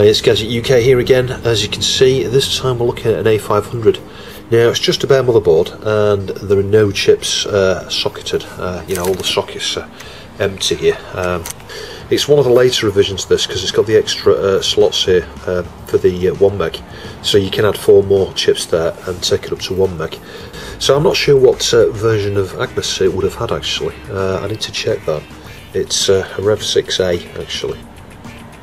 Hi, it's Gadget UK here again. As you can see, this time we're looking at an A500. Now, it's just a bare motherboard, and there are no chips uh, socketed. Uh, you know, all the sockets are empty here. Um, it's one of the later revisions of this because it's got the extra uh, slots here uh, for the uh, 1 meg, so you can add four more chips there and take it up to 1 meg. So I'm not sure what uh, version of Agnus it would have had actually. I need to check that. It's a Rev 6A actually.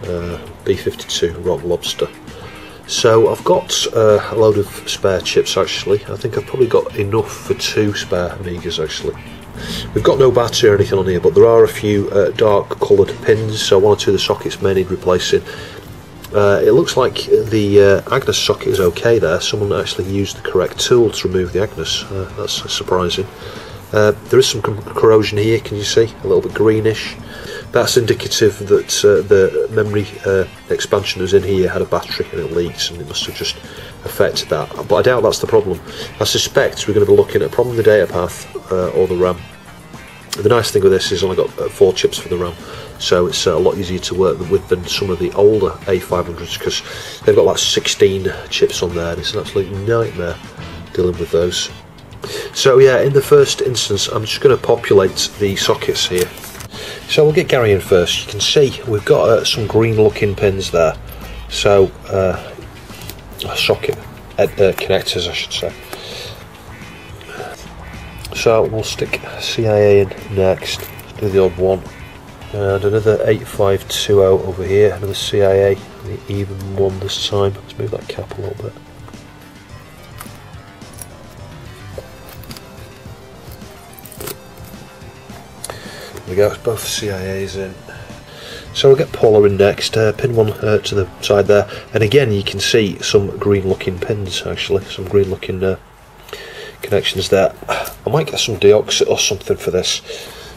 Uh, B52 Rock Lobster. So I've got uh, a load of spare chips actually. I think I've probably got enough for two spare Amigas actually. We've got no battery or anything on here, but there are a few uh, dark coloured pins, so one or two of the sockets may need replacing. Uh, it looks like the uh, Agnus socket is okay there. Someone actually used the correct tool to remove the Agnus. Uh, that's surprising. Uh, there is some corrosion here, can you see? A little bit greenish that's indicative that uh, the memory uh, expansion that's in here had a battery and it leaks and it must have just affected that. But I doubt that's the problem. I suspect we're going to be looking at probably the data path uh, or the RAM. The nice thing with this is I've only got uh, four chips for the RAM so it's uh, a lot easier to work with than some of the older A500s because they've got like 16 chips on there and it's an absolute nightmare dealing with those. So yeah in the first instance I'm just going to populate the sockets here so we'll get Gary in first. You can see we've got uh, some green looking pins there. So, uh, socket uh, connectors, I should say. So we'll stick CIA in next, do the odd one. And another 8520 over here, another CIA, the even one this time. Let's move that cap a little bit. We go, both CIAs in. So we'll get Paula in next, uh, pin one uh, to the side there, and again you can see some green looking pins actually, some green looking uh, connections there. I might get some deoxit or something for this.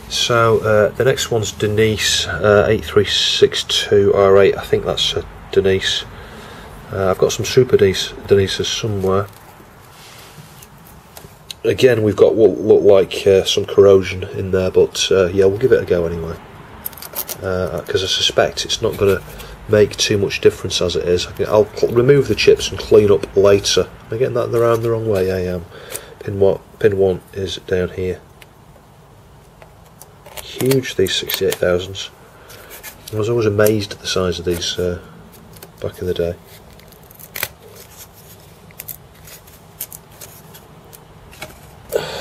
So uh, the next one's Denise uh, 8362R8, I think that's uh, Denise. I've got some Super Denise, Denises somewhere again, we've got what look like uh, some corrosion in there, but uh, yeah, we'll give it a go anyway. Because uh, I suspect it's not going to make too much difference as it is. I'll remove the chips and clean up later. Am I getting that around the wrong way? I am. Pin one, pin one is down here. Huge these 68000s. I was always amazed at the size of these uh, back in the day.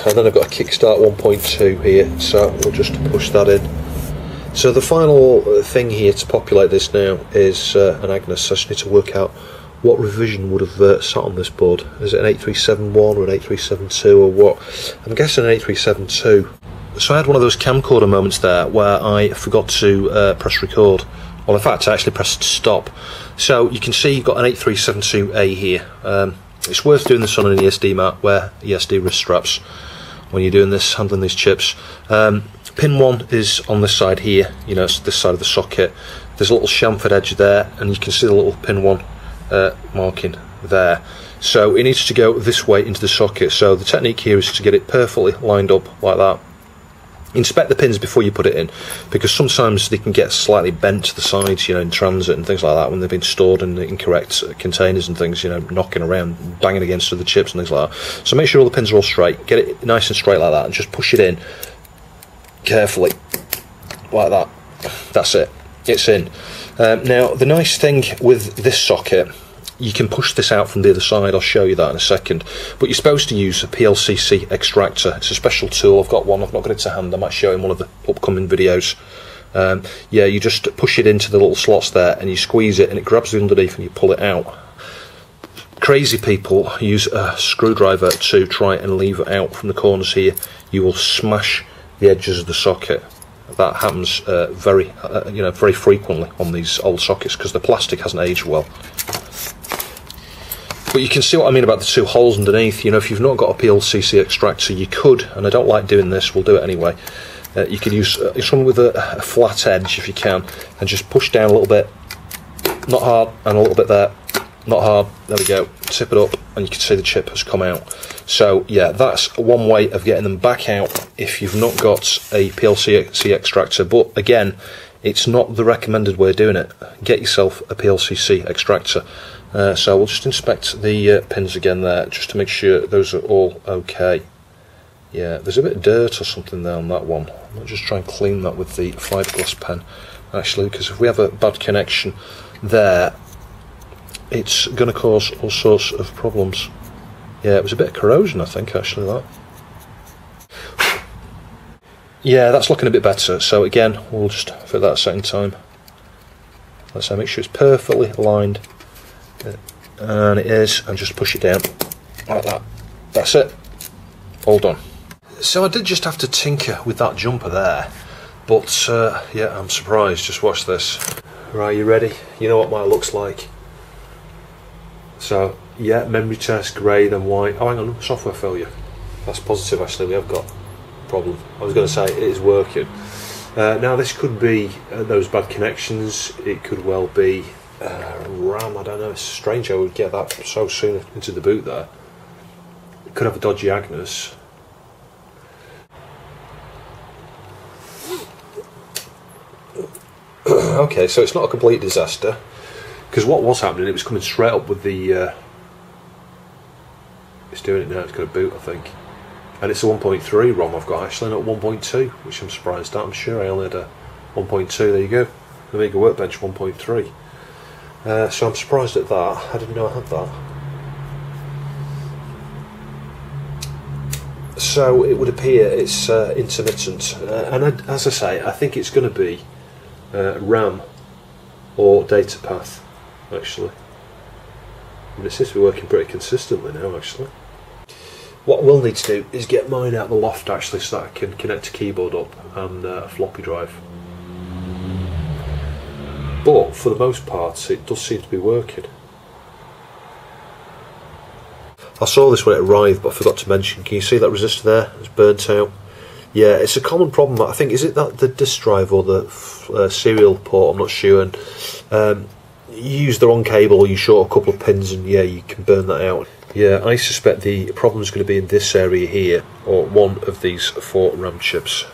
And then I've got a kickstart 1.2 here so we'll just push that in. So the final thing here to populate this now is uh, an Agnus so I just need to work out what revision would have uh, sat on this board. Is it an 8371 or an 8372 or what? I'm guessing an 8372 so I had one of those camcorder moments there where I forgot to uh, press record. Well in fact I actually pressed stop. So you can see you've got an 8372A here. Um, it's worth doing this on an ESD mat where ESD wrist straps when you're doing this, handling these chips. Um, pin one is on this side here, you know, it's this side of the socket. There's a little chamfered edge there, and you can see the little pin one uh, marking there. So it needs to go this way into the socket. So the technique here is to get it perfectly lined up like that inspect the pins before you put it in because sometimes they can get slightly bent to the sides you know in transit and things like that when they've been stored in incorrect containers and things you know knocking around banging against the chips and things like that. So make sure all the pins are all straight. Get it nice and straight like that and just push it in carefully like that. That's it. It's in. Um, now the nice thing with this socket you can push this out from the other side. I'll show you that in a second. But you're supposed to use a PLCC extractor. It's a special tool. I've got one. I've not got it to hand. I might show in one of the upcoming videos. Um, yeah, you just push it into the little slots there and you squeeze it and it grabs the underneath and you pull it out. Crazy people use a screwdriver to try and lever it out from the corners here. You will smash the edges of the socket that happens uh, very, uh, you know, very frequently on these old sockets because the plastic hasn't aged well. But you can see what I mean about the two holes underneath. You know, if you've not got a PLCC extractor, you could, and I don't like doing this, we'll do it anyway. Uh, you could use uh, something with a, a, flat edge if you can, and just push down a little bit, not hard, and a little bit there, not hard. There we go. Tip it up, and you can see the chip has come out. So yeah, that's one way of getting them back out if you've not got a PLCC extractor. But again, it's not the recommended way of doing it. Get yourself a PLCC extractor. Uh, so we'll just inspect the uh, pins again there just to make sure those are all okay. Yeah, there's a bit of dirt or something there on that one. I'll just try and clean that with the fiberglass pen actually because if we have a bad connection there it's going to cause all sorts of problems. Yeah, it was a bit of corrosion I think actually that. Yeah, that's looking a bit better. So again, we'll just fit that a second time. Let's make sure it's perfectly aligned. And it is, and just push it down like that. That's it. All done. So I did just have to tinker with that jumper there. But uh, yeah, I'm surprised. Just watch this. Right, you ready? You know what mine looks like. So yeah, memory test, grey, then white. Oh, hang on, software failure. That's positive. Actually, we have got problem. I was going to say it is working. Uh, now this could be uh, those bad connections. It could well be uh, RAM. I don't know. It's strange I would get that so soon into the boot there. Could have a dodgy Agnus. okay, so it's not a complete disaster because what was happening, it was coming straight up with the. Uh, it's doing it now. It's got a boot, I think and it's a 1.3 ROM I've got actually, not 1.2, which I'm surprised at. I'm sure I only had a 1.2. There you go, Amiga Workbench 1.3. Uh, so I'm surprised at that. I didn't know I had that. So it would appear it's uh, intermittent, uh, and I, as I say, I think it's going to be uh, RAM or data path actually. Mean, it seems to be working pretty consistently now actually. What we'll need to do is get mine out of the loft actually so that I can connect a keyboard up and uh, a floppy drive. But for the most part it does seem to be working. I saw this when it arrived but I forgot to mention, can you see that resistor there? It's burnt out. Yeah, it's a common problem. I think is it that the disk drive or the uh, serial port? I'm not sure. And um, you use the wrong cable, you short a couple of pins, and yeah, you can burn that out. Yeah, I suspect the problem is going to be in this area here, or one of these four RAM chips.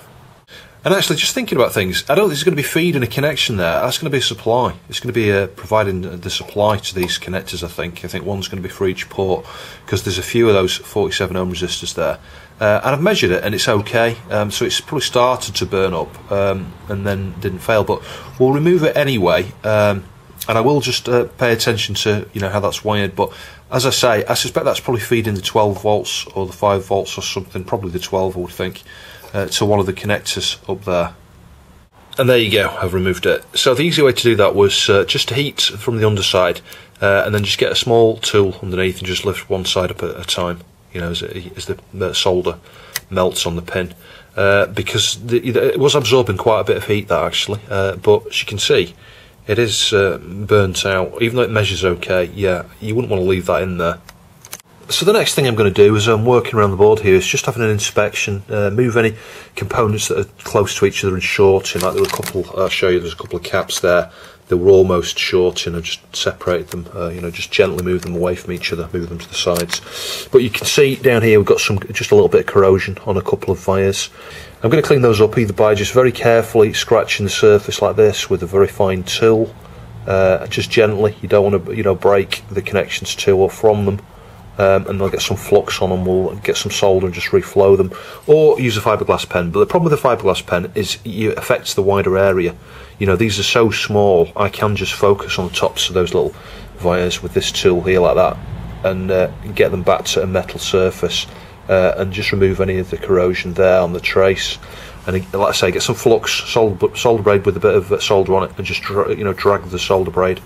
And actually, just thinking about things, I don't think there's going to be feed and a connection there. That's going to be a supply. It's going to be uh, providing the supply to these connectors. I think. I think one's going to be for each port because there's a few of those 47 ohm resistors there. Uh, and I've measured it, and it's okay. Um, so it's probably started to burn up, um, and then didn't fail. But we'll remove it anyway. Um, and I will just uh, pay attention to you know how that's wired. But as I say, I suspect that's probably feeding the 12 volts or the 5 volts or something, probably the 12 I would think, uh, to one of the connectors up there. And there you go, I've removed it. So the easy way to do that was uh, just to heat from the underside uh, and then just get a small tool underneath and just lift one side up at a time, you know, as, it, as the, solder melts on the pin. Uh, because the, it was absorbing quite a bit of heat that actually, uh, but as you can see, it is uh, burnt out. Even though it measures okay, yeah, you wouldn't want to leave that in there. So the next thing I'm going to do is I'm working around the board here is just having an inspection, uh, move any components that are close to each other and shorting. Like there were a couple, I'll show you. There's a couple of caps there. They were almost shorting. I just separate them. Uh, you know, just gently move them away from each other, move them to the sides. But you can see down here we've got some just a little bit of corrosion on a couple of wires. I'm going to clean those up either by just very carefully scratching the surface like this with a very fine tool, uh, just gently. You don't want to, you know, break the connections to or from them. Um, and they'll get some flux on them. We'll get some solder and just reflow them, or use a fiberglass pen. But the problem with a fiberglass pen is it affects the wider area. You know, these are so small. I can just focus on the tops of those little wires with this tool here like that, and uh, get them back to a metal surface uh, and just remove any of the corrosion there on the trace. And like I say, get some flux solder, solder braid with a bit of uh, solder on it, and just you know drag the solder braid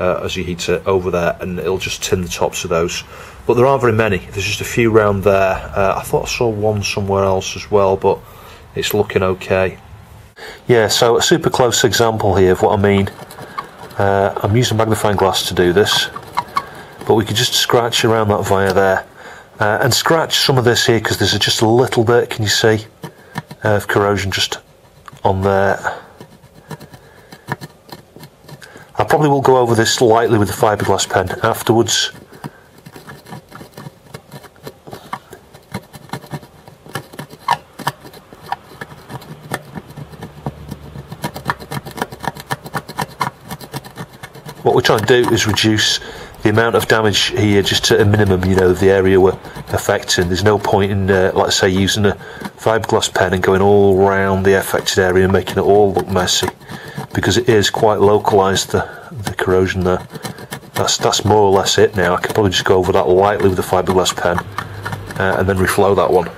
uh, as you heat it over there, and it'll just tin the tops of those. But there aren't very many. There's just a few round there. Uh, I thought I saw one somewhere else as well, but it's looking okay. Yeah, so a super close example here of what I mean. Uh, I'm using magnifying glass to do this, but we could just scratch around that via there uh, and scratch some of this here because there's just a little bit, can you see, uh, of corrosion just on there. I probably will go over this lightly with the fiberglass pen afterwards. Trying to do is reduce the amount of damage here just to a minimum, you know, the area we're affecting. There's no point in, uh, like I say, using a fiberglass pen and going all around the affected area and making it all look messy because it is quite localised, the, the corrosion there. That's, that's more or less it now. I could probably just go over that lightly with a fiberglass pen uh, and then reflow that one.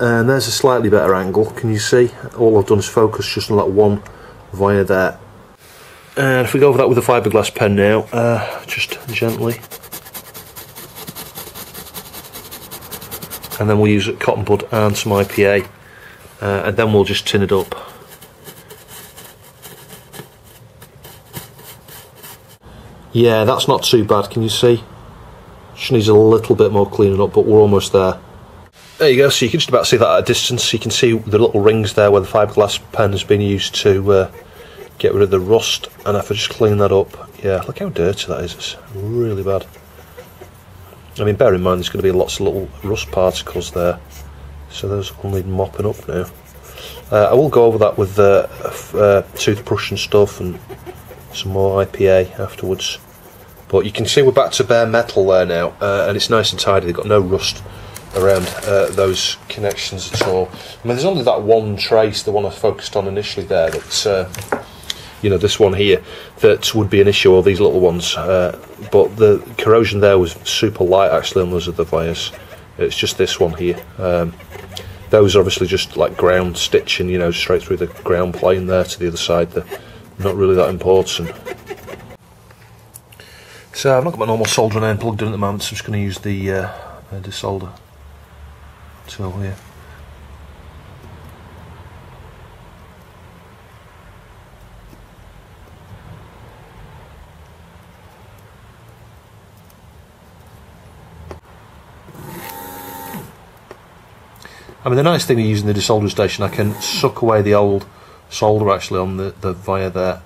And there's a slightly better angle, can you see? All I've done is focus just on that one via there and if we go over that with a fiberglass pen now, uh, just gently. And then we'll use a cotton bud and some IPA. Uh, and then we'll just tin it up. Yeah, that's not too bad, can you see? Just needs a little bit more cleaning up, but we're almost there. There you go, so you can just about see that at a distance. You can see the little rings there where the fiberglass pen has been used to uh, get rid of the rust and if I just clean that up yeah look how dirty that is it's really bad. I mean bear in mind there's going to be lots of little rust particles there so those need mopping up now. Uh, I will go over that with the uh, uh, toothbrush and stuff and some more IPA afterwards. But you can see we're back to bare metal there now uh, and it's nice and tidy they've got no rust around uh, those connections at all. I mean there's only that one trace the one I focused on initially there that's uh, you know this one here that would be an issue or these little ones. Uh, but the corrosion there was super light actually on those other vias it's just this one here. Um, those are obviously just like ground stitching you know straight through the ground plane there to the other side. They're not really that important. So I've not got my normal soldering iron plugged in at the moment so I'm just going to use the uh, desolder tool here I mean, the nice thing of using the desoldering station, I can suck away the old solder actually on the, the via there.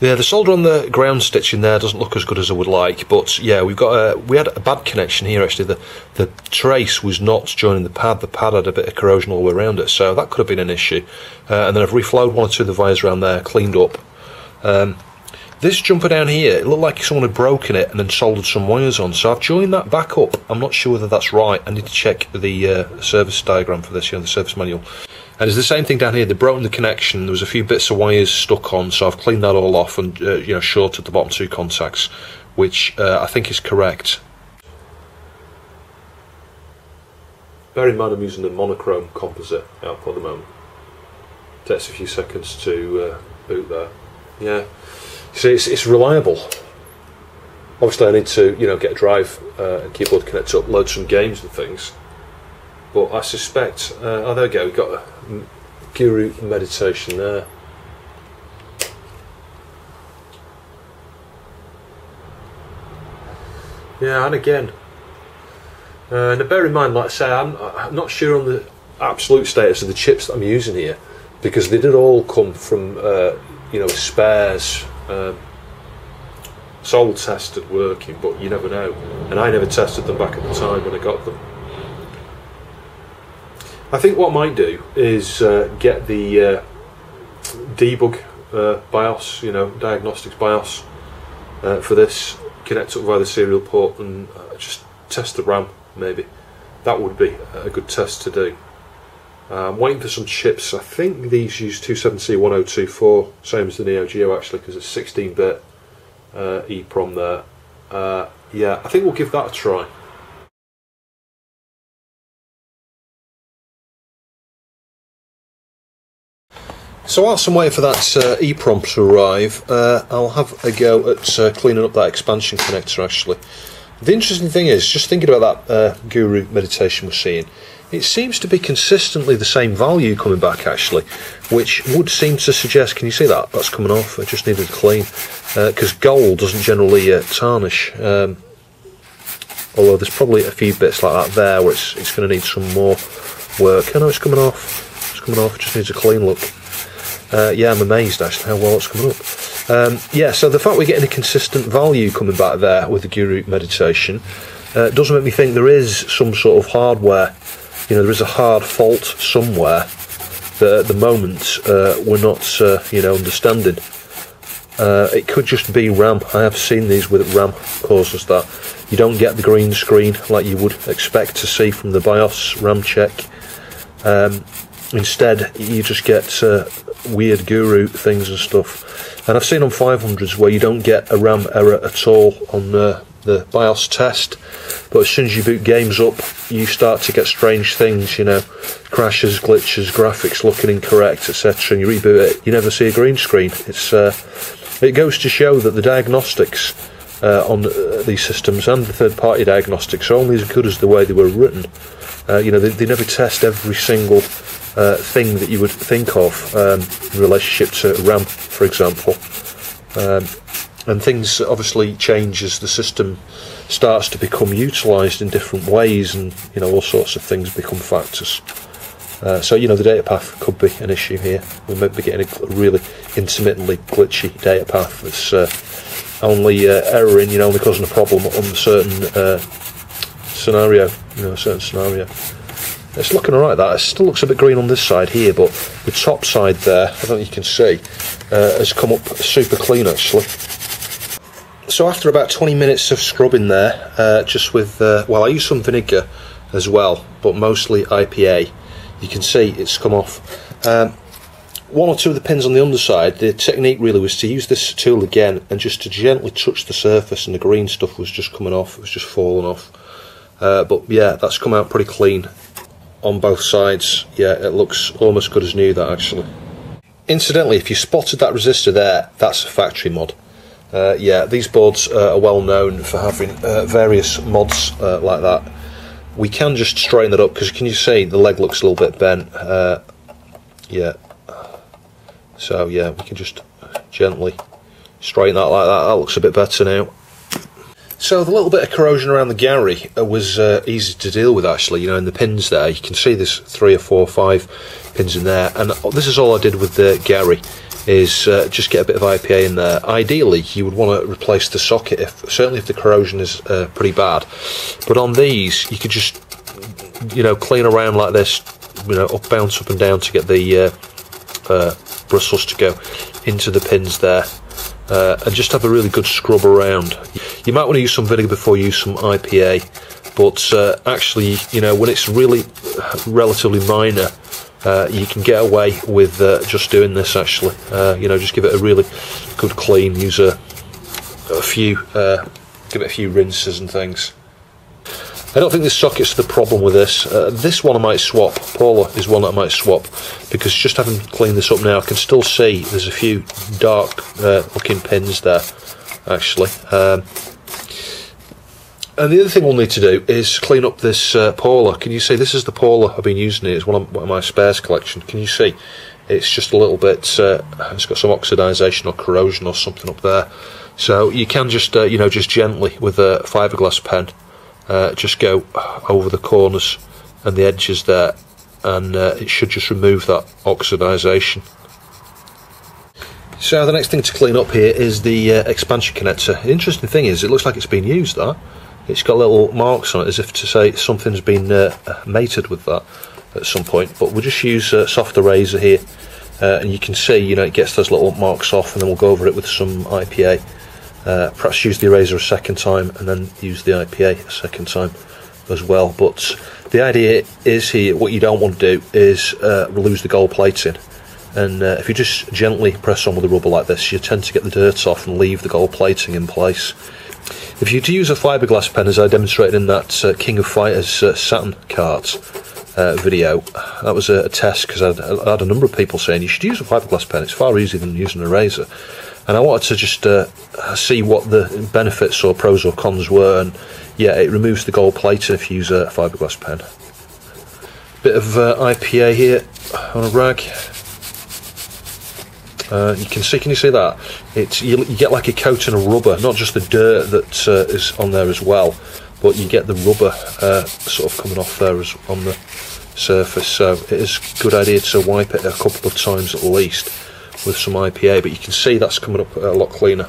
Yeah, the solder on the ground stitching there doesn't look as good as I would like, but yeah, we've got a we had a bad connection here actually. The the trace was not joining the pad. The pad had a bit of corrosion all the way around it, so that could have been an issue. Uh, and then I've reflowed one or two of the vias around there, cleaned up. Um, this jumper down here, it looked like someone had broken it and then soldered some wires on. So I've joined that back up. I'm not sure whether that's right. I need to check the uh, service diagram for this, you know, the service manual. And it's the same thing down here. They've broken the connection. There was a few bits of wires stuck on, so I've cleaned that all off and uh, you know shorted the bottom two contacts, which uh, I think is correct. Bear in mind I'm using the monochrome composite output at the moment. Takes a few seconds to uh, boot there. Yeah. So it's, it's reliable. Obviously, I need to you know get a drive uh, and keyboard connected up, load some games and things. But I suspect, uh, oh there we go, we've got a Guru meditation there. Yeah, and again, uh, now bear in mind, like I say, I'm, I'm not sure on the absolute status of the chips that I'm using here because they did all come from uh, you know spares um, sold tested working, but you never know. And I never tested them back at the time when I got them. I think what I might do is uh, get the uh, debug uh, BIOS, you know, diagnostics BIOS uh, for this, connect up via the serial port and uh, just test the RAM maybe. That would be a good test to do. I'm waiting for some chips. I think these use 27C1024, same as the Neo Geo actually, because it's 16-bit uh, EEPROM there. Uh, yeah, I think we'll give that a try. So whilst I'm waiting for that uh, EEPROM to arrive, uh, I'll have a go at uh, cleaning up that expansion connector actually. The interesting thing is, just thinking about that uh, Guru meditation we're seeing, it seems to be consistently the same value coming back actually, which would seem to suggest, can you see that? That's coming off, I just needed a clean, because uh, gold doesn't generally uh, tarnish, um, although there's probably a few bits like that there where it's, it's going to need some more work. I know it's coming off, it's coming off, it just needs a clean look. Uh, yeah, I'm amazed actually how well it's coming up. Um, yeah, so the fact we're getting a consistent value coming back there with the Guru meditation uh, does make me think there is some sort of hardware you know, there is a hard fault somewhere that at the moment uh, we're not, uh, you know, understanding. Uh, it could just be RAM. I have seen these with RAM causes that. You don't get the green screen like you would expect to see from the BIOS RAM check. Um, instead, you just get uh, weird guru things and stuff. And I've seen on 500s where you don't get a RAM error at all on uh, the BIOS test, but as soon as you boot games up, you start to get strange things, you know, crashes, glitches, graphics looking incorrect, etc. And you reboot it, you never see a green screen. It's uh, it goes to show that the diagnostics uh, on uh, these systems and the third-party diagnostics are only as good as the way they were written. Uh, you know, they, they, never test every single uh, thing that you would think of um, in relationship to RAM, for example. Um, and things obviously change as the system starts to become utilised in different ways, and you know all sorts of things become factors. Uh, so you know the data path could be an issue here. We might be getting a really intermittently glitchy data path that's uh, only uh, erroring, you know, only causing a problem on a certain uh, scenario, you know, a certain scenario. It's looking alright. That it still looks a bit green on this side here, but the top side there, I don't know if you can see, uh, has come up super clean actually. So after about 20 minutes of scrubbing there, uh, just with uh, well, I use some vinegar as well, but mostly IPA. You can see it's come off. Um, one or two of the pins on the underside, the technique really was to use this tool again and just to gently touch the surface, and the green stuff was just coming off. It was just falling off. Uh, but yeah, that's come out pretty clean on both sides. Yeah, it looks almost good as new. That actually. Incidentally, if you spotted that resistor there, that's a factory mod. Uh, yeah, these boards uh, are well known for having uh, various mods uh, like that. We can just straighten that up because can you see the leg looks a little bit bent? Uh, yeah. So yeah, we can just gently straighten that like that. That looks a bit better now. So the little bit of corrosion around the Gary uh, was easy to deal with actually. You know, in the pins there, you can see there's three or four, or five pins in there, and this is all I did with the Gary is uh, just get a bit of IPA in there. Ideally, you would want to replace the socket if certainly if the corrosion is uh, pretty bad. But on these, you could just you know clean around like this, you know, up bounce up and down to get the uh, uh bristles to go into the pins there. Uh, and just have a really good scrub around. You might want to use some vinegar before you use some IPA, but uh, actually, you know, when it's really relatively minor, uh, you can get away with uh, just doing this actually. Uh, you know, just give it a really good clean, use a, a few, uh, give it a few rinses and things. I don't think this socket's the problem with this. Uh, this one I might swap. Paula is one that I might swap because just having cleaned this up now, I can still see there's a few dark uh, looking pins there actually. Um, and the other thing we'll need to do is clean up this uh, Paula. Can you see this is the Paula I've been using it. It's one of, one of my spares collection. Can you see? It's just a little bit. Uh, it's got some oxidation or corrosion or something up there. So you can just uh, you know just gently with a fiberglass pen, uh, just go over the corners and the edges there, and uh, it should just remove that oxidation. So the next thing to clean up here is the uh, expansion connector. The interesting thing is it looks like it's been used. That it's got little marks on it as if to say something's been uh, mated with that at some point. But we'll just use a soft eraser here, uh, and you can see, you know, it gets those little marks off, and then we'll go over it with some IPA. Uh, perhaps use the eraser a second time, and then use the IPA a second time as well. But the idea is here, what you don't want to do is uh, lose the gold plating. And uh, if you just gently press on with the rubber like this, you tend to get the dirt off and leave the gold plating in place. If you to use a fiberglass pen, as I demonstrated in that uh, King of Fighters uh, Saturn cards uh, video, that was a, a test because I had a number of people saying you should use a fiberglass pen. It's far easier than using a razor. And I wanted to just uh, see what the benefits or pros or cons were. And yeah, it removes the gold plating if you use a fiberglass pen. Bit of uh, IPA here on a rag. Uh, you can see, can you see that? It's you, you, get like a coating of rubber, not just the dirt that uh, is on there as well, but you get the rubber uh, sort of coming off there as on the surface. So it is a good idea to wipe it a couple of times at least with some IPA. But you can see that's coming up a lot cleaner.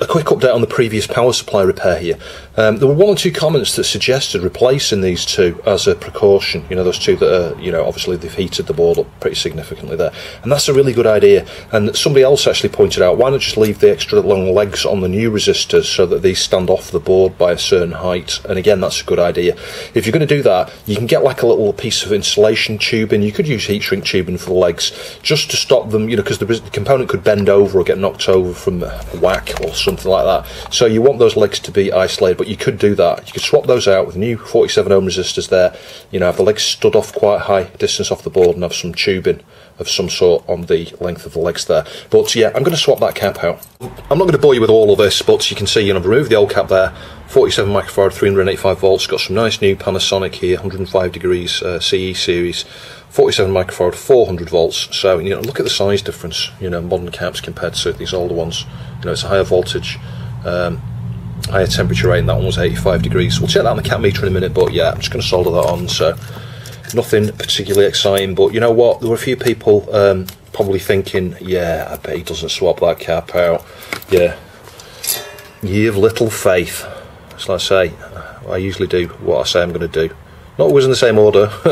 A quick update on the previous power supply repair here. Um, there were one or two comments that suggested replacing these two as a precaution. You know, those two that are, you know, obviously they've heated the board up pretty significantly there. And that's a really good idea. And somebody else actually pointed out, why not just leave the extra long legs on the new resistors so that these stand off the board by a certain height? And again, that's a good idea. If you're going to do that, you can get like a little piece of insulation tubing. You could use heat shrink tubing for the legs just to stop them, you know, because the, component could bend over or get knocked over from a whack or something like that. So you want those legs to be isolated, but you could do that. You could swap those out with new 47 ohm resistors there. You know, have the legs stood off quite high distance off the board and have some tubing of some sort on the length of the legs there. But yeah, I'm going to swap that cap out. I'm not going to bore you with all of this, but you can see, you know, I've removed the old cap there. 47 microfarad, 385 volts. Got some nice new Panasonic here, 105 degrees uh, CE series. 47 microfarad, 400 volts. So you know, look at the size difference. You know, modern caps compared to these older ones. You know, it's a higher voltage. Um, higher temperature rating. That one was 85 degrees. We'll check that on the cap meter in a minute, but yeah, I'm just going to solder that on. So nothing particularly exciting, but you know what? There were a few people um, probably thinking, yeah, I bet he doesn't swap that cap out. Yeah, you have little faith. So I say, I usually do what I say I'm going to do. Not always in the same order.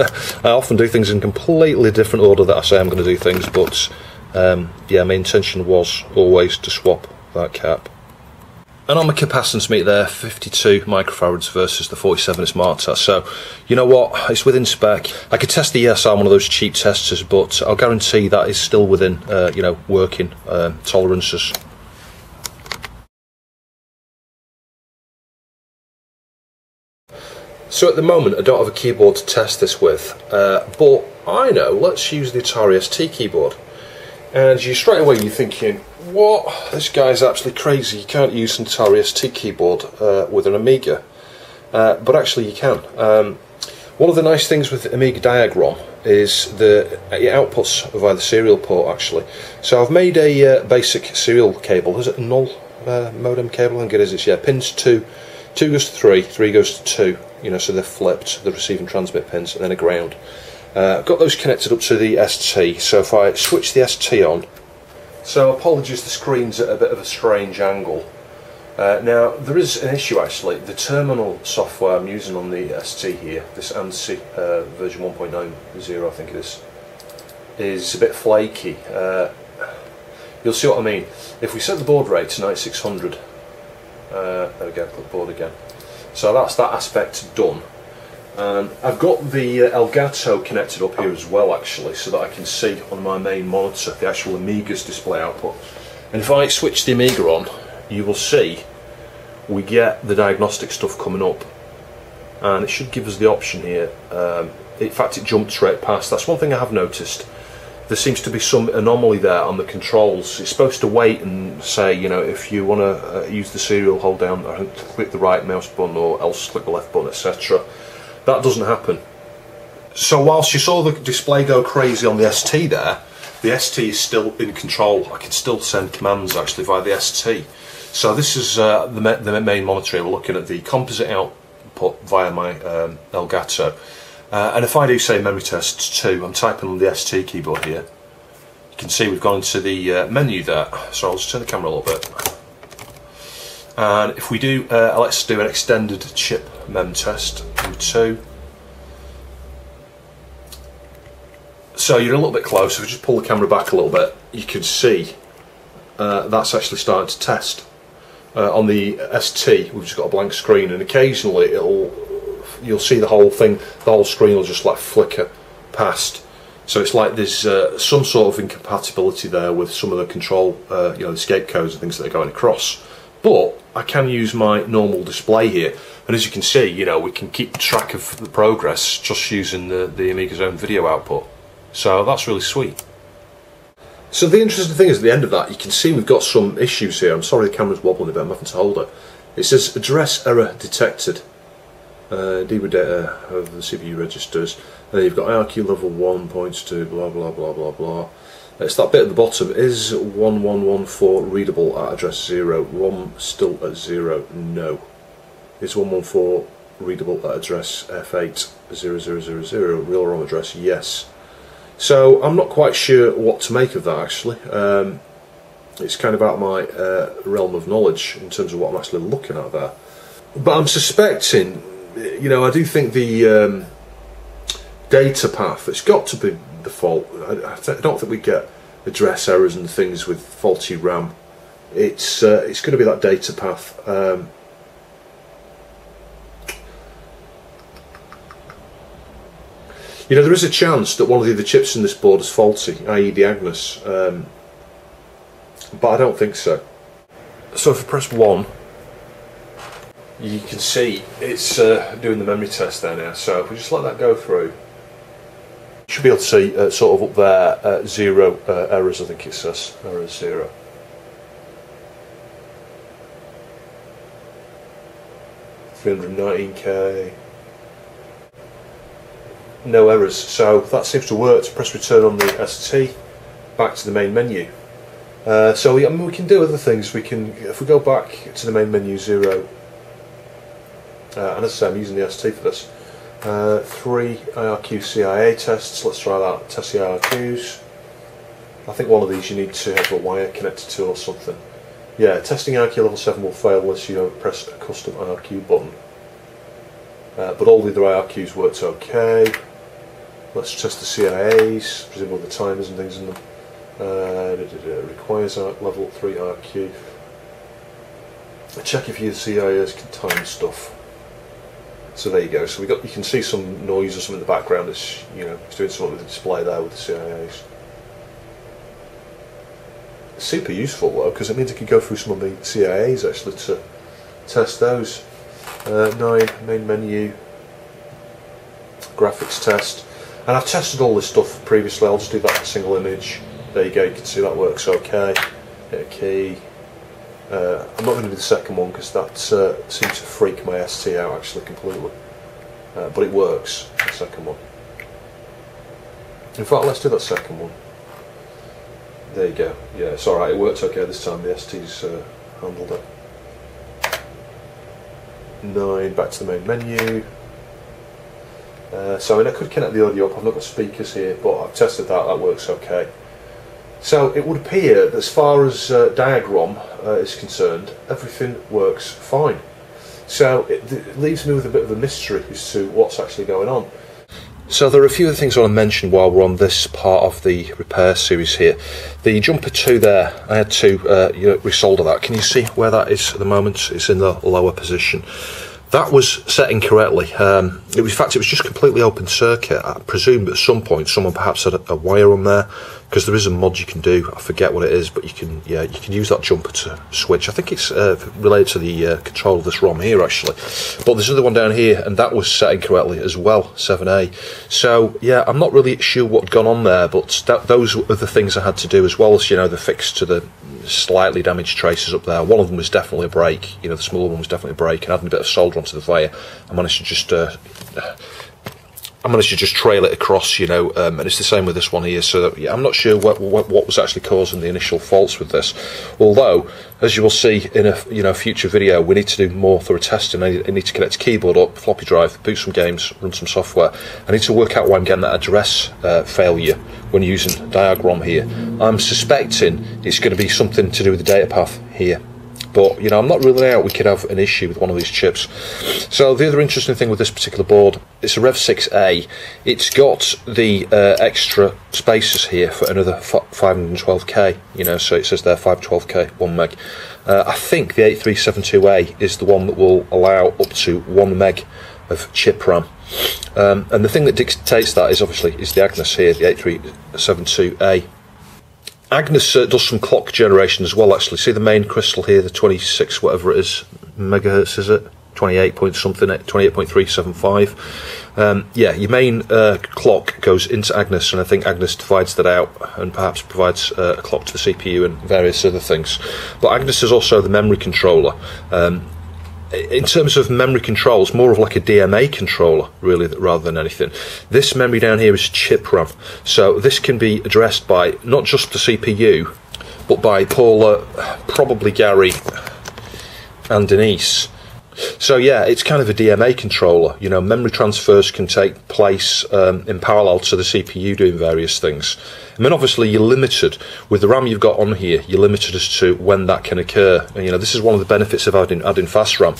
I often do things in completely different order that I say I'm going to do things, but um, yeah, my intention was always to swap that cap. And on my capacitance meter there, 52 microfarads versus the 47 it's marked at. So, you know what, it's within spec. I could test the ESR on one of those cheap testers, but I'll guarantee that is still within, uh, you know, working uh, tolerances. So at the moment I don't have a keyboard to test this with, uh, but I know, let's use the Atari ST keyboard. And you straight away you're thinking, what? This guy's absolutely crazy, you can't use an Atari ST keyboard uh, with an Amiga. Uh, but actually you can. Um, one of the nice things with Amiga Diag-ROM is the it outputs via the serial port actually. So I've made a uh, basic serial cable, is it a null uh, modem cable? I think it is, it's yeah, pins 2, 2 goes to 3, 3 goes to 2 you know, so they're flipped, the receive and transmit pins, and then a ground. Uh, I've got those connected up to the ST, so if I switch the ST on, so apologies, the screen's at a bit of a strange angle. Uh, now, there is an issue actually, the terminal software I'm using on the ST here, this ANSI uh, version 1.90 I think it is, is a bit flaky. Uh, you'll see what I mean. If we set the baud rate to 9600, uh, there we go, put board again. So that's that aspect done. And I've got the uh, Elgato connected up here as well actually so that I can see on my main monitor the actual Amiga's display output. And if I switch the Amiga on you will see we get the diagnostic stuff coming up and it should give us the option here. Um, in fact it jumped straight past. That's one thing I have noticed there seems to be some anomaly there on the controls. It's supposed to wait and say, you know, if you want to uh, use the serial, hold down, or click the right mouse button, or else click the left button, etc. That doesn't happen. So whilst you saw the display go crazy on the ST there, the ST is still in control. I can still send commands actually via the ST. So this is uh, the, the main monitor. We're looking at the composite output via my um, Elgato. Uh, and if I do say memory test 2, I'm typing on the ST keyboard here. You can see we've gone into the uh, menu there. So I'll just turn the camera a little bit. And if we do, uh, let's do an extended chip mem test number 2. So you're a little bit close, if we just pull the camera back a little bit, you can see uh, that's actually starting to test. Uh, on the ST, we've just got a blank screen, and occasionally it'll you'll see the whole thing, the whole screen will just like flicker past. So it's like there's uh, some sort of incompatibility there with some of the control, uh, you know, the escape codes and things that are going across. But I can use my normal display here, and as you can see, you know, we can keep track of the progress just using the, the Amiga's own video output. So that's really sweet. So the interesting thing is at the end of that, you can see we've got some issues here. I'm sorry the camera's wobbling a bit, I'm having to hold it. It says address error detected uh, data of the CPU registers. Then you've got IRQ level 1 points to blah blah blah blah blah. It's that bit at the bottom is 1114 readable at address 0 ROM still at 0 no. Is 114 readable at address F80000 real ROM address yes. So I'm not quite sure what to make of that actually. Um, it's kind of out of my uh, realm of knowledge in terms of what I'm actually looking at there. But I'm suspecting, you know, I do think the um, data path, it's got to be the fault. I, I don't think we get address errors and things with faulty RAM. It's uh, it's going to be that data path. Um, you know, there is a chance that one of the other chips in this board is faulty, i.e. the Agnus, um, but I don't think so. So if I press 1, you can see it's uh, doing the memory test there now, so if we just let that go through, you should be able to see uh, sort of up there, uh, zero uh, errors I think it says, errors zero. Three hundred nineteen K no errors. So that seems to work. Press return on the ST, back to the main menu. Uh, so we, I mean, we can do other things. We can, if we go back to the main menu zero, uh, and as I say, I'm using the ST for this. Uh, three IRQ CIA tests. Let's try that. Test the IRQs. I think one of these you need to have a wire connected to or something. Yeah, testing IRQ level 7 will fail unless you press a custom IRQ button. Uh, but all the other IRQs worked okay. Let's test the CIAs, presumably the timers and things in them. Uh, requires level 3 IRQ. Check if your CIAs can time stuff. So there you go. So we got you can see some noise or something in the background. It's you know it's doing something with the display there with the CIAs. Super useful though because it means I can go through some of the CIAs actually to test those. Uh, nine main menu graphics test. And I've tested all this stuff previously, I'll just do that single image. There you go, you can see that works okay. Hit a key. Uh, I'm not going to do the second one because that uh, seems to freak my ST out actually completely. Uh, but it works, the second one. In fact, let's do that second one. There you go. Yeah, it's alright, it works okay this time, the ST's uh, handled it. 9, back to the main menu. Uh, so I mean I could connect the audio up, I've not got speakers here but I've tested that, that works okay. So it would appear that as far as uh, Diagrom uh, is concerned, everything works fine. So it, it, leaves me with a bit of a mystery as to what's actually going on. So there are a few other things I want to mention while we're on this part of the repair series here. The jumper 2 there, I had to uh, you know, resolder that. Can you see where that is at the moment? It's in the lower position. That was set incorrectly. Um, it was, in fact, it was just completely open circuit. I presume at some point someone perhaps had a, a wire on there because there is a mod you can do. I forget what it is, but you can yeah you can use that jumper to switch. I think it's uh, related to the uh, control of this ROM here actually. But there's another one down here, and that was set incorrectly as well, 7A. So yeah, I'm not really sure what had gone on there, but that, those were the things I had to do as well as you know the fix to the slightly damaged traces up there. One of them was definitely a break. You know, the smaller one was definitely a break, and adding a bit of solder onto the via, I managed to just. Uh, I managed to just trail it across, you know, um, and it's the same with this one here. So yeah, I'm not sure what, what, what was actually causing the initial faults with this. Although, as you will see in a you know future video, we need to do more thorough testing. I need, I need to connect keyboard up, floppy drive, boot some games, run some software. I need to work out why I'm getting that address uh, failure when using Diagrom here. I'm suspecting it's going to be something to do with the data path here but you know I'm not ruling out we could have an issue with one of these chips. So the other interesting thing with this particular board, it's a Rev 6A. It's got the uh, extra spaces here for another 512k. You know, so it says there 512k, one meg. Uh, I think the 8372A is the one that will allow up to one meg of chip RAM. Um, and the thing that dictates that is obviously is the Agnus here, the 8372A. Agnus uh, does some clock generation as well, actually. See the main crystal here, the 26, whatever it is, megahertz, is it? 28 point something, 28.375. Um, yeah, your main uh, clock goes into Agnus, and I think Agnus divides that out and perhaps provides uh, a clock to the CPU and various other things. But Agnus is also the memory controller. Um, in terms of memory control, it's more of like a DMA controller, really, rather than anything. This memory down here is chip RAM, so this can be addressed by not just the CPU, but by Paula, probably Gary, and Denise. So yeah, it's kind of a DMA controller. You know, memory transfers can take place um, in parallel to the CPU doing various things. I mean, obviously you're limited with the RAM you've got on here. You're limited as to when that can occur. And, you know, this is one of the benefits of adding, adding fast RAM.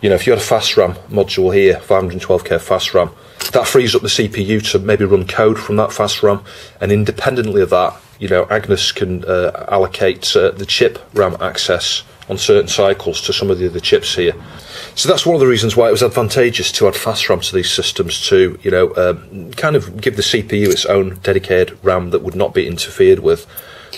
You know, if you had a fast RAM module here, 512k fast RAM, that frees up the CPU to maybe run code from that fast RAM, and independently of that, you know, Agnus can uh, allocate uh, the chip RAM access on certain cycles to some of the other chips here. So that's one of the reasons why it was advantageous to add fast RAM to these systems to, you know, um, kind of give the CPU its own dedicated RAM that would not be interfered with,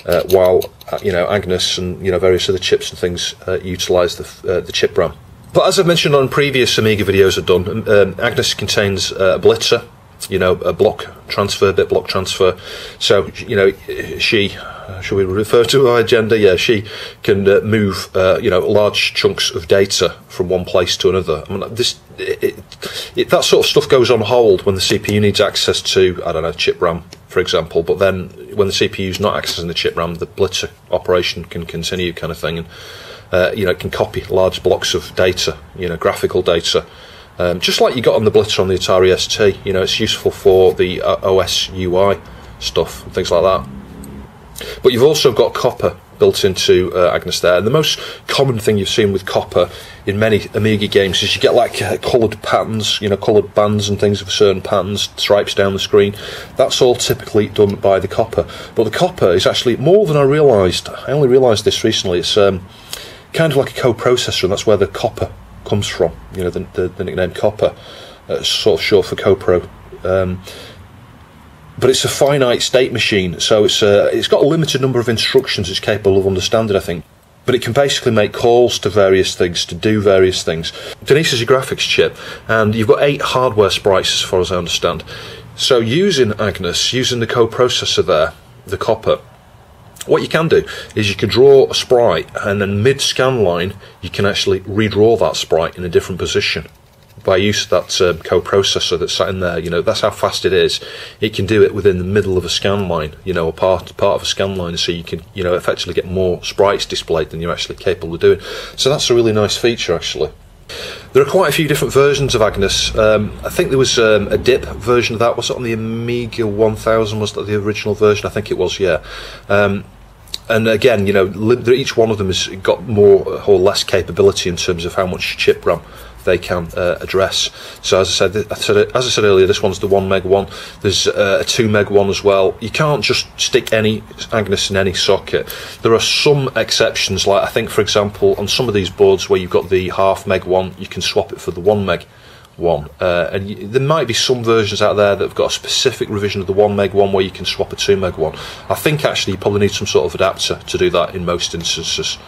uh, while uh, you know Agnus and you know various other chips and things uh, utilise the uh, the chip RAM. But as I've mentioned on previous Amiga videos I've done, um, um Agnus contains uh, a blitter, you know, a block transfer, bit block transfer. So, you know, she, shall we refer to her agenda? Yeah, she can uh, move, uh, you know, large chunks of data from one place to another. I mean, this, it, it, that sort of stuff goes on hold when the CPU needs access to, I don't know, chip RAM, for example. But then when the CPU is not accessing the chip RAM, the blitter operation can continue, kind of thing. And, uh, you know, it can copy large blocks of data, you know, graphical data. Um, just like you got on the Blitter on the Atari ST, you know, it's useful for the uh, OS UI stuff and things like that. But you've also got copper built into uh, Agnus there. And the most common thing you've seen with copper in many Amiga games is you get like uh, coloured patterns, you know, coloured bands and things of certain patterns, stripes down the screen. That's all typically done by the copper. But the copper is actually more than I realised. I only realised this recently. It's um, kind of like a coprocessor, and that's where the copper comes from. You know, the, the, the nickname copper, uh, sort of short for copro. Um, but it's a finite state machine, so it's uh, it's got a limited number of instructions it's capable of understanding. I think, but it can basically make calls to various things to do various things. Denise is a graphics chip, and you've got eight hardware sprites, as far as I understand. So using Agnus, using the co-processor there, the copper, what you can do is you can draw a sprite and then mid scan line you can actually redraw that sprite in a different position by use of that um, coprocessor that's sat in there. You know that's how fast it is. It can do it within the middle of a scan line. You know, a part part of a scan line, so you can you know effectively get more sprites displayed than you're actually capable of doing. So that's a really nice feature actually. There are quite a few different versions of Agnus. Um, I think there was um, a dip version of that. Was it on the Amiga 1000? Was that the original version? I think it was. Yeah. Um, and again, you know, each one of them has got more or less capability in terms of how much chip RAM they can uh, address. So as I said, as I said earlier, this one's the one meg one. There's uh, a two meg one as well. You can't just stick any Agnus in any socket. There are some exceptions, like I think, for example, on some of these boards where you've got the half meg one, you can swap it for the one meg one. Uh, and y- there might be some versions out there that have got a specific revision of the one meg one where you can swap a two meg one. I think actually you probably need some sort of adapter to do that in most instances.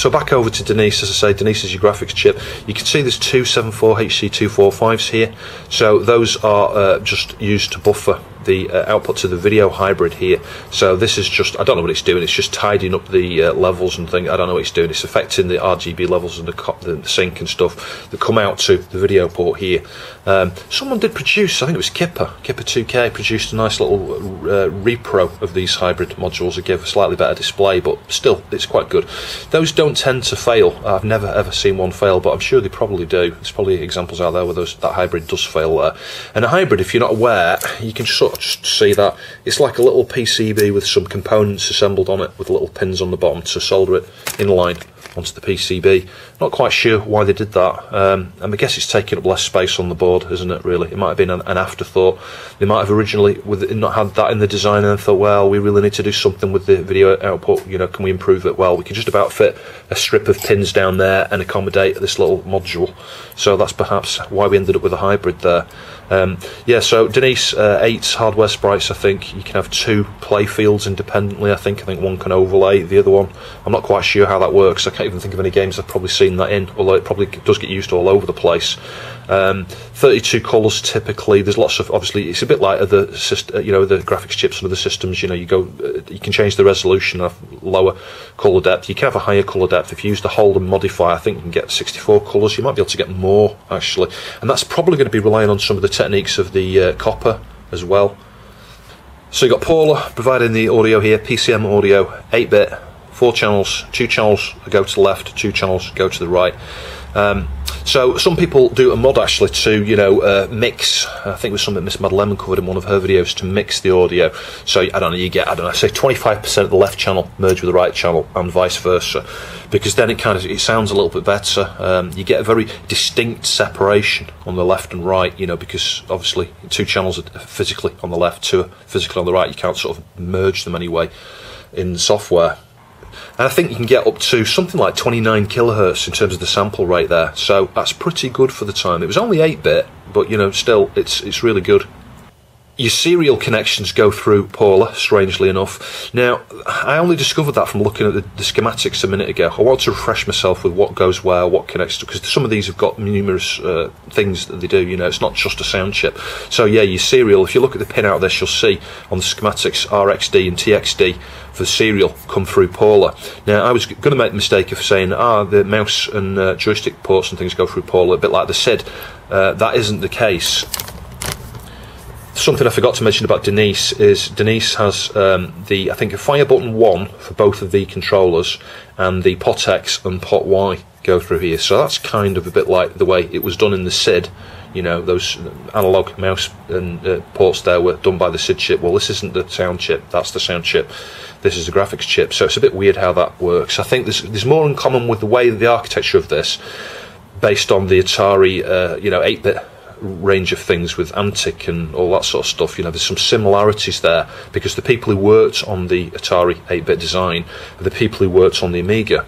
So back over to Denise, as I say, Denise is your graphics chip. You can see there's two 74HC245s here. So those are uh, just used to buffer the uh, output to the video hybrid here. So this is just, I don't know what it's doing, it's just tidying up the uh, levels and things. I don't know what it's doing. It's affecting the RGB levels and the, the sync and stuff that come out to the video port here. Um, someone did produce, I think it was Kipper, Kipper 2K produced a nice little uh, repro of these hybrid modules that give a slightly better display, but still, it's quite good. Those don't tend to fail. I've never ever seen one fail, but I'm sure they probably do. There's probably examples out there where those, that hybrid does fail there. And a hybrid, if you're not aware, you can sort of just see that it's like a little PCB with some components assembled on it with little pins on the bottom to solder it in line onto the PCB. Not quite sure why they did that. Um, and I guess it's taking up less space on the board, isn't it? Really, it might have been an, an afterthought. They might have originally with not had that in the design and thought, well, we really need to do something with the video output. You know, can we improve it? Well, we can just about fit a strip of pins down there and accommodate this little module. So that's perhaps why we ended up with a hybrid there. Um, yeah, so Denise, uh, eight hardware sprites. I think you can have two play fields independently. I think I think one can overlay the other one. I'm not quite sure how that works. I can't even think of any games I've probably seen that in, although it probably does get used all over the place. Um, 32 colours typically. There's lots of obviously it's a bit like other you know the graphics chips and other systems. You know you go uh, you can change the resolution of lower colour depth. You can have a higher colour depth if you use the hold and modify. I think you can get 64 colours. You might be able to get more actually, and that's probably going to be relying on some of the techniques of the uh, copper as well. So you've got Paula providing the audio here, PCM audio, 8 bit, four channels, two channels go to the left, two channels go to the right. Um, so some people do a mod actually to you know uh, mix. I think it was something Miss Madeleine covered in one of her videos to mix the audio. So I don't know. You get I don't know. Say 25% of the left channel merge with the right channel and vice versa, because then it kind of it sounds a little bit better. Um, you get a very distinct separation on the left and right. You know because obviously two channels are physically on the left, two are physically on the right. You can't sort of merge them anyway in software. And I think you can get up to something like 29 kilohertz in terms of the sample rate there. So that's pretty good for the time. It was only 8 bit, but you know, still, it's it's really good your serial connections go through Paula, strangely enough. Now, I only discovered that from looking at the, the, schematics a minute ago. I want to refresh myself with what goes where, what connects to, because some of these have got numerous uh, things that they do, you know, it's not just a sound chip. So, yeah, your serial, if you look at the pin out of this, you'll see on the schematics RXD and TXD for serial come through Paula. Now, I was going to make the mistake of saying, ah, the mouse and uh, joystick ports and things go through Paula, a bit like the SID. Uh, that isn't the case something I forgot to mention about Denise is Denise has um, the I think a fire button one for both of the controllers and the pot X and pot Y go through here. So that's kind of a bit like the way it was done in the SID. You know, those analog mouse and uh, ports there were done by the SID chip. Well, this isn't the sound chip. That's the sound chip. This is the graphics chip. So it's a bit weird how that works. I think there's there's more in common with the way the architecture of this, based on the Atari, uh, you know, 8-bit range of things with Antic and all that sort of stuff. You know, there's some similarities there because the people who worked on the Atari 8-bit design are the people who worked on the Amiga.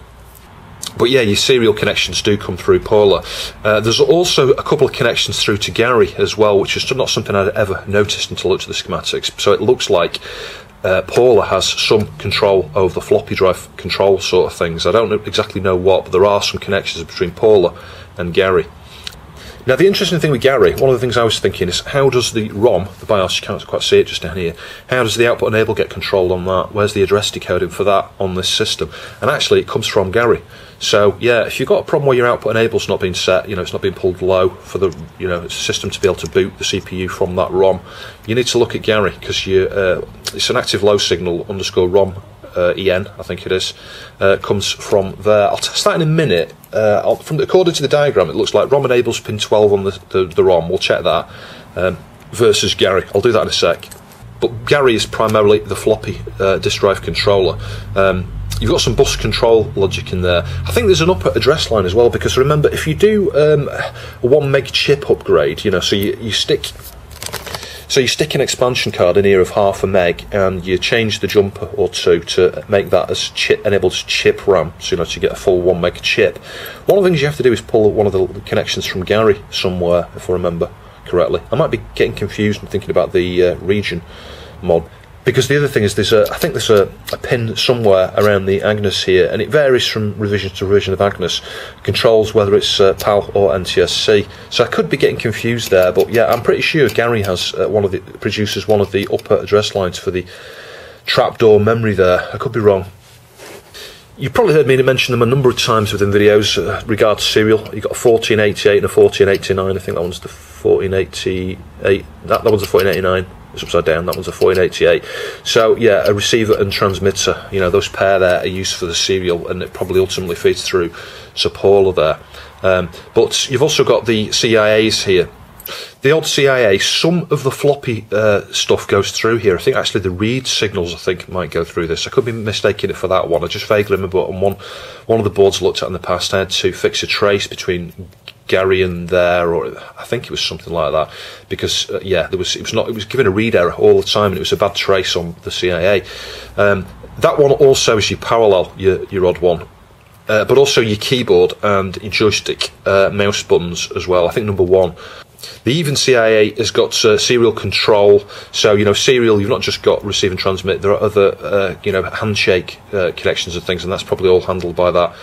But yeah, your serial connections do come through Paula. Uh, there's also a couple of connections through to Gary as well, which is not something I'd ever noticed until I looked at the schematics. So it looks like uh, Paula has some control over the floppy drive control sort of things. I don't exactly know what, but there are some connections between Paula and Gary. Now, the interesting thing with Gary, one of the things I was thinking is how does the ROM, the BIOS, you can't quite see it just down here, how does the output enable get controlled on that? Where's the address decoding for that on this system? And actually, it comes from Gary. So, yeah, if you've got a problem where your output enable's not being set, you know, it's not being pulled low for the, you know, system to be able to boot the CPU from that ROM, you need to look at Gary because you, uh, it's an active low signal underscore ROM uh, EN, I think it is, uh, comes from there. I'll test that in a minute. Uh, from according to the diagram, it looks like ROM enables pin 12 on the, the, the ROM. We'll check that. Um, versus Gary. I'll do that in a sec. But Gary is primarily the floppy uh, disk drive controller. Um, you've got some bus control logic in there. I think there's an upper address line as well because remember, if you do um, a one meg chip upgrade, you know, so you, you stick so you stick an expansion card in here of half a meg, and you change the jumper or two to make that as chip enabled chip RAM, so you know to get a full one meg chip. One of the things you have to do is pull one of the connections from Gary somewhere, if I remember correctly. I might be getting confused and thinking about the uh, region mod because the other thing is there's a I think there's a, a, pin somewhere around the Agnus here, and it varies from revision to revision of Agnus. Controls whether it's uh, PAL or NTSC. So I could be getting confused there, but yeah, I'm pretty sure Gary has uh, one of the produces one of the upper address lines for the trapdoor memory there. I could be wrong. You've probably heard me mention them a number of times within videos uh, serial. You've got a 1488 and a 1489. I think that one's the 1488. That, that one's a 1489 it's upside down. That one's a 1488. So yeah, a receiver and transmitter. You know, those pair there are used for the serial, and it probably ultimately feeds through Sapola there. Um, but you've also got the CIAs here. The old CIA, some of the floppy uh, stuff goes through here. I think actually the read signals, I think, might go through this. I could be mistaking it for that one. I just vaguely remember on one one of the boards I looked at in the past, I had to fix a trace between Garion there, or I think it was something like that, because uh, yeah, there was it was not it was given a read error all the time, and it was a bad trace on the CIA. Um, that one also is your parallel, your your odd one, uh, but also your keyboard and your joystick uh, mouse buttons as well. I think number one. The even CIA has got uh, serial control, so you know serial. You've not just got receive and transmit. There are other uh, you know handshake uh, connections and things, and that's probably all handled by that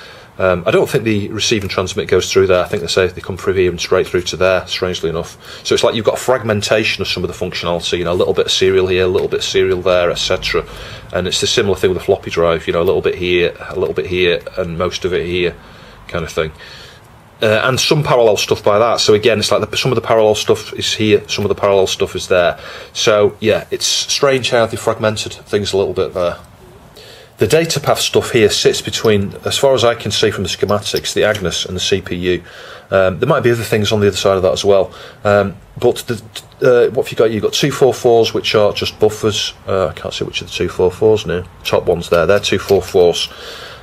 um, I don't think the receive and transmit goes through there. I think they say they come through here and straight through to there, strangely enough. So it's like you've got fragmentation of some of the functionality, you know, a little bit of serial here, a little bit of serial there, etc. And it's the similar thing with a floppy drive, you know, a little bit here, a little bit here, and most of it here, kind of thing. Uh, and some parallel stuff by that. So again, it's like the, some of the parallel stuff is here, some of the parallel stuff is there. So yeah, it's strange how they fragmented things a little bit there. The data path stuff here sits between, as far as I can see from the schematics, the Agnus and the CPU. Um, there might be other things on the other side of that as well. Um, but the, uh, what have you got? You've got two four fours, which are just buffers. Uh, I can't see which of the two four fours now. Top ones there. They're two four fours.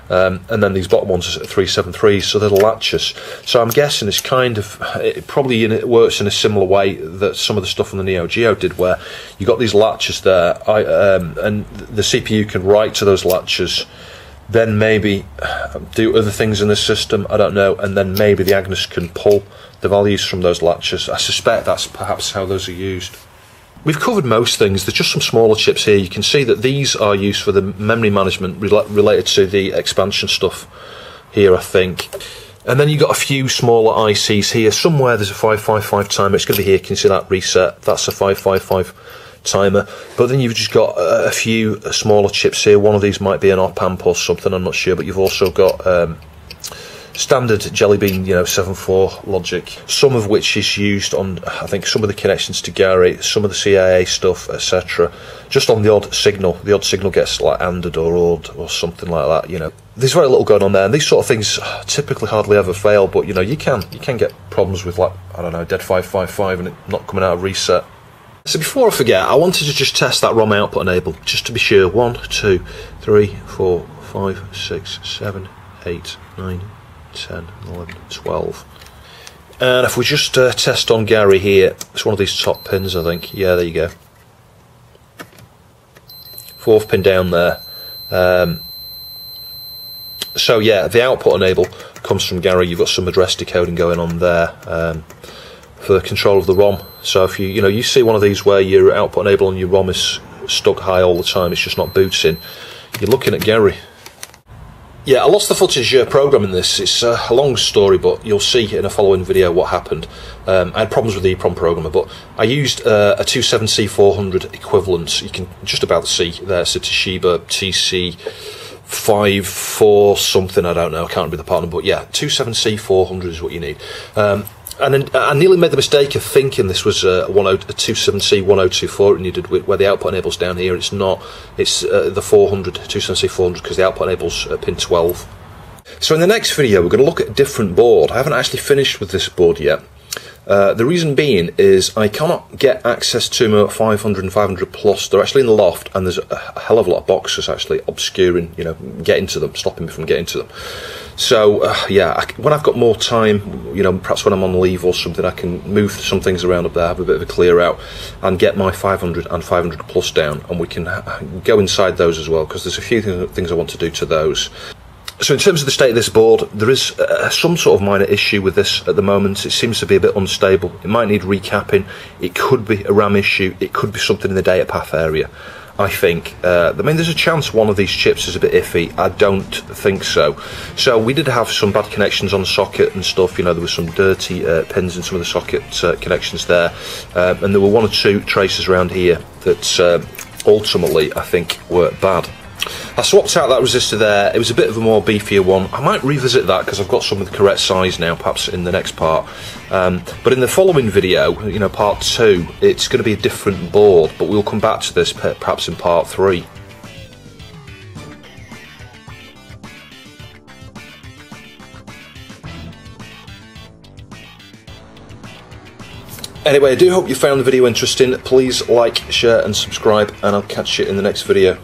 Um, and then these bottom ones are 373s, so they're the latches. So I'm guessing it's kind of, it probably in, it works in a similar way that some of the stuff on the Neo Geo did, where you got these latches there, I, um, and the CPU can write to those latches, then maybe do other things in the system, I don't know, and then maybe the Agnus can pull the values from those latches. I suspect that's perhaps how those are used. We've covered most things. There's just some smaller chips here. You can see that these are used for the memory management related to the expansion stuff here, I think. And then you've got a few smaller ICs here. Somewhere there's a 555 timer. It's going to be here. Can you see that reset? That's a 555 timer. But then you've just got a, few smaller chips here. One of these might be an op amp or something. I'm not sure. But you've also got um, standard Jelly Bean, you know, 7.4 logic, some of which is used on, I think, some of the connections to Gary, some of the CIA stuff, etc. Just on the odd signal, the odd signal gets like anded or odd or something like that, you know. There's very little going on there, and these sort of things typically hardly ever fail, but, you know, you can you can get problems with, like, I don't know, Dead 555 and it not coming out of reset. So before I forget, I wanted to just test that ROM output enable, just to be sure. One, two, three, four, five, six, seven, eight, nine, 10, 11, 12. And if we just uh, test on Gary here, it's one of these top pins, I think. Yeah, there you go. Fourth pin down there. Um, so yeah, the output enable comes from Gary. You've got some address decoding going on there um, for control of the ROM. So if you you know you see one of these where your output enable on your ROM is stuck high all the time, it's just not booting. You're looking at Gary. Yeah, I lost the footage uh, programming this. It's uh, a long story, but you'll see in a following video what happened. Um, I had problems with the EEPROM programmer, but I used uh, a 27C400 equivalent. You can just about see there. It's a Toshiba TC five four something I don't know I can't remember the partner but yeah 27C400 is what you need um, and I nearly made the mistake of thinking this was a, 27C 1024 and you did where the output enables down here. It's not. It's uh, the 400 27C 400 because the output enables uh, pin 12. So in the next video, we're going to look at a different board. I haven't actually finished with this board yet. Uh, the reason being is I cannot get access to my 500 and 500 plus. They're actually in the loft, and there's a hell of a lot of boxes actually obscuring, you know, getting to them, stopping me from getting to them. So uh, yeah, I, when I've got more time, you know, perhaps when I'm on leave or something, I can move some things around up there, have a bit of a clear out, and get my 500 and 500 plus down, and we can go inside those as well because there's a few things I want to do to those. So, in terms of the state of this board, there is uh, some sort of minor issue with this at the moment. It seems to be a bit unstable. It might need recapping. It could be a RAM issue. It could be something in the data path area. I think. Uh, I mean, there's a chance one of these chips is a bit iffy. I don't think so. So we did have some bad connections on socket and stuff. You know, there were some dirty uh, pins in some of the socket uh, connections there, um, and there were one or two traces around here that uh, ultimately I think were bad. I swapped out that resistor there. It was a bit of a more beefier one. I might revisit that because I've got some of the correct size now, perhaps in the next part. Um, but in the following video, you know, part two, it's going to be a different board, but we'll come back to this perhaps in part three. Anyway, I do hope you found the video interesting. Please like, share and subscribe and I'll catch you in the next video.